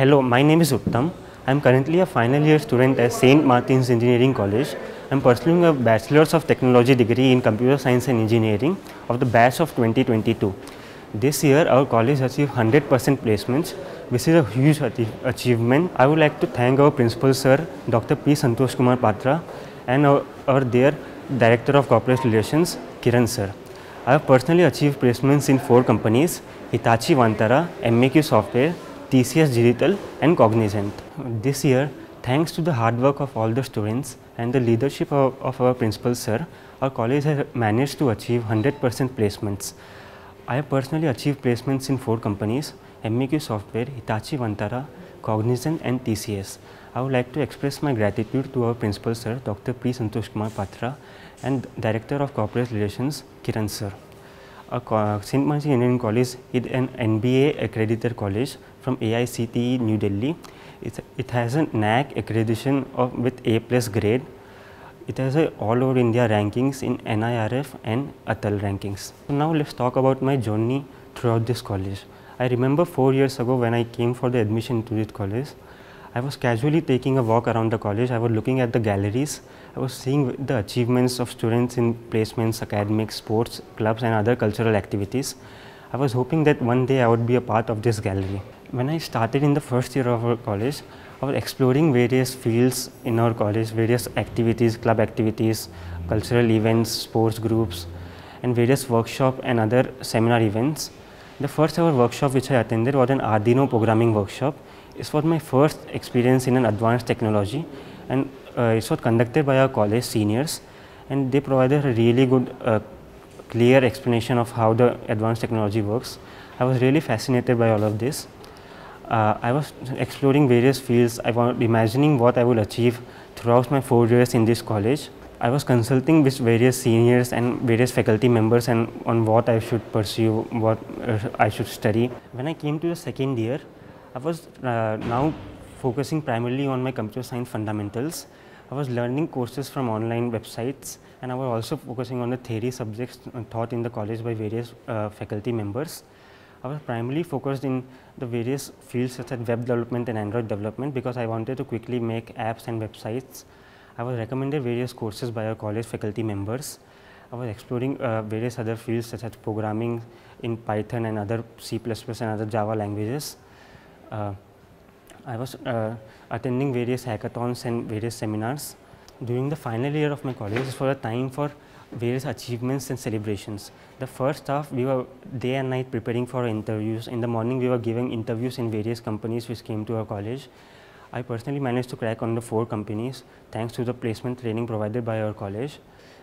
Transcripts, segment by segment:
Hello, my name is Uttam. I am currently a final year student at St. Martin's Engineering College. I am pursuing a Bachelor's of Technology degree in Computer Science and Engineering of the batch of 2022. This year, our college achieved 100% placements, which is a huge achievement. I would like to thank our principal sir, Dr. P. Santosh Kumar Patra, and our, our dear Director of Corporate Relations, Kiran sir. I have personally achieved placements in four companies, Hitachi Vantara, MAQ Software, TCS Digital and Cognizant. This year, thanks to the hard work of all the students and the leadership of, of our principal sir, our college has managed to achieve 100% placements. I have personally achieved placements in four companies, MAQ Software, Hitachi Vantara, Cognizant and TCS. I would like to express my gratitude to our principal sir, Dr. P. Santosh Kumar Patra and Director of Corporate Relations, Kiran sir. St. Martin's Engineering College is an NBA accredited college from AICTE New Delhi. It, has a NAAC accreditation of, with A plus grade. It has a all over India rankings in NIRF and ATAL rankings. So now let's talk about my journey throughout this college. I remember four years ago when I came for the admission to this college, I was casually taking a walk around the college. I was looking at the galleries. I was seeing the achievements of students in placements, academics, sports, clubs and other cultural activities. I was hoping that one day I would be a part of this gallery. When I started in the first year of our college, I was exploring various fields in our college, various activities, club activities, cultural events, sports groups and various workshop and other seminar events the first ever workshop which I attended was an Arduino programming workshop. It was my first experience in an advanced technology and it was conducted by our college seniors and they provided a really good uh, clear explanation of how the advanced technology works. I was really fascinated by all of this. Uh, I was exploring various fields, I was imagining what I would achieve throughout my four years in this college I was consulting with various seniors and various faculty members and on what I should pursue, what uh, I should study. When I came to the second year, I was uh, now focusing primarily on my computer science fundamentals. I was learning courses from online websites and I was also focusing on the theory subjects taught in the college by various uh, faculty members. I was primarily focused in the various fields such as web development and Android development because I wanted to quickly make apps and websites I was recommended various courses by our college faculty members. I was exploring uh, various other fields such as programming in Python and other C++ and other Java languages. Uh, I was uh, attending various hackathons and various seminars. During the final year of my college, it was a time for various achievements and celebrations. The first half, we were day and night preparing for interviews. In the morning, we were giving interviews in various companies which came to our college. I personally managed to crack on the four companies thanks to the placement training provided by our college.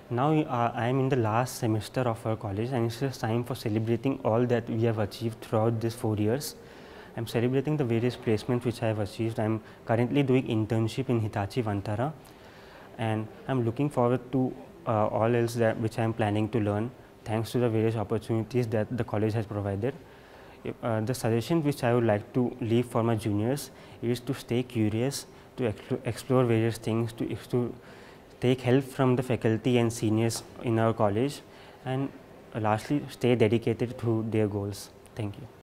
Now uh, I am in the last semester of our college and it's just time for celebrating all that we have achieved throughout these four years. I am celebrating the various placements which I have achieved. I am currently doing internship in Hitachi Vantara and I am looking forward to uh, all else that which I am planning to learn thanks to the various opportunities that the college has provided uh, the suggestion which I would like to leave for my juniors is to stay curious, to explore various things, to, to take help from the faculty and seniors in our college and uh, lastly stay dedicated to their goals. Thank you.